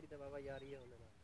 मेरी तो बाबा यार ही होने वाला